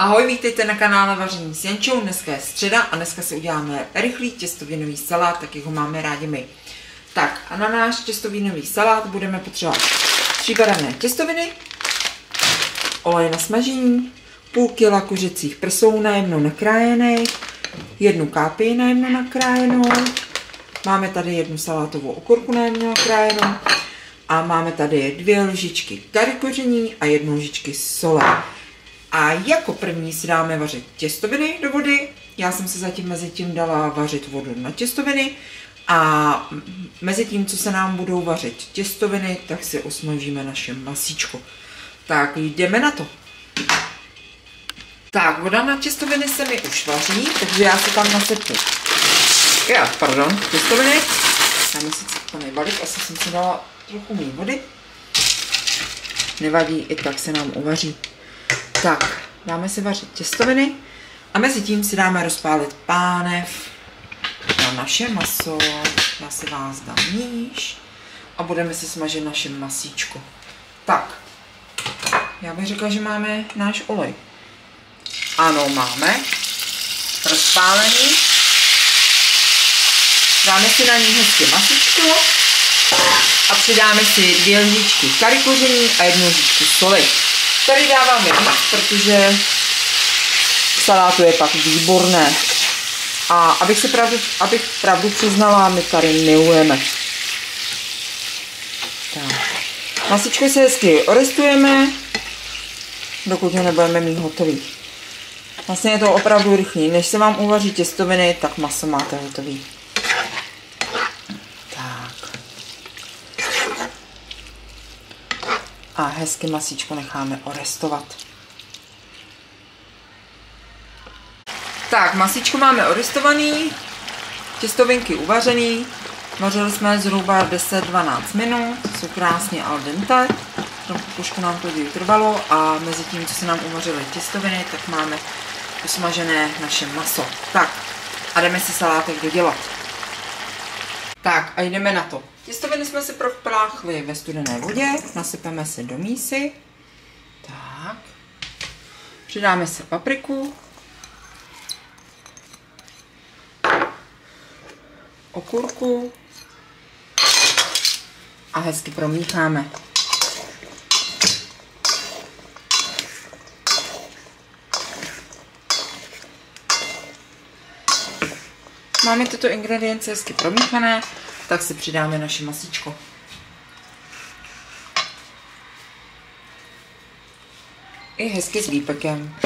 Ahoj, vítejte na kanále Vaření s Jančou. Dneska je středa a dneska si uděláme rychlý těstovinový salát, tak jak ho máme rádi my. Tak a na náš těstovinový salát budeme potřebovat tři barevné těstoviny, olej na smažení, půl kila kuřecích prsou na jednu nakrájený, jednu kápi na jednu nakrájenou, máme tady jednu salátovou okurku na jednu nakrájenou a máme tady dvě lžičky kary koření a jednu lžičky sole. A jako první si dáme vařit těstoviny do vody. Já jsem se zatím mezi tím dala vařit vodu na těstoviny a mezi tím, co se nám budou vařit těstoviny, tak si osmažíme naše masíčko. Tak jdeme na to. Tak, voda na těstoviny se mi už vaří, takže já se tam nasypu. Já, pardon, těstoviny. Já mi sice to nevadí, asi jsem si dala trochu méně vody. Nevadí, i tak se nám uvaří. Tak, dáme si vařit těstoviny a mezi tím si dáme rozpálit pánev na naše maso. Já si vás dám níž a budeme si smažit naše masíčko. Tak, já bych řekla, že máme náš olej. Ano, máme. Rozpálený. Dáme si na ní hezky masíčko a přidáme si dvě lžičky koření a jednu lžičku soli. Tady dáváme víc, protože salátu je pak výborné. A abych se pravdu, abych pravdu přiznala, my tady milujeme. Tak. Masičko se hezky orestujeme, dokud ho nebudeme mít hotový. Vlastně je to opravdu rychlý. Než se vám uvaří těstoviny, tak maso máte hotový. A hezky masíčko necháme orestovat. Tak, masíčko máme orestovaný, těstovinky uvařený, vařili jsme zhruba 10-12 minut, jsou krásně al dente, trošku nám to trvalo a mezi tím, co se nám uvařily těstoviny, tak máme usmažené naše maso. Tak, a jdeme si salátek dodělat. Tak a jdeme na to. Těstoviny jsme si propláchli ve studené vodě, nasypeme si do mísy. Tak. Přidáme si papriku. Okurku. A hezky promícháme. Máme tyto ingredience hezky promíchané, tak si přidáme naše masíčko. I hezky s výpekem.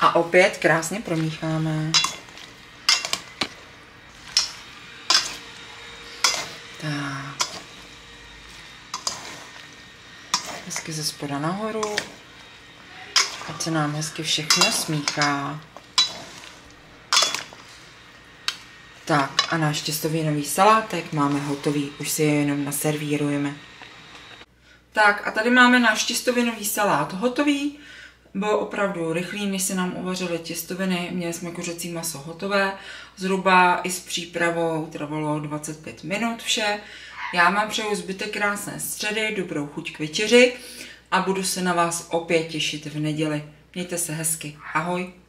A opět krásně promícháme. Tak. Hezky ze spoda nahoru. Ať se nám hezky všechno smíchá. Tak a náš těstovinový salátek máme hotový, už si je jenom naservírujeme. Tak a tady máme náš těstovinový salát hotový. Byl opravdu rychlý, než se nám uvařily těstoviny. Měli jsme kuřecí maso hotové. Zhruba i s přípravou trvalo 25 minut vše. Já mám přeju zbytek krásné středy, dobrou chuť k večeři a budu se na vás opět těšit v neděli. Mějte se hezky. Ahoj.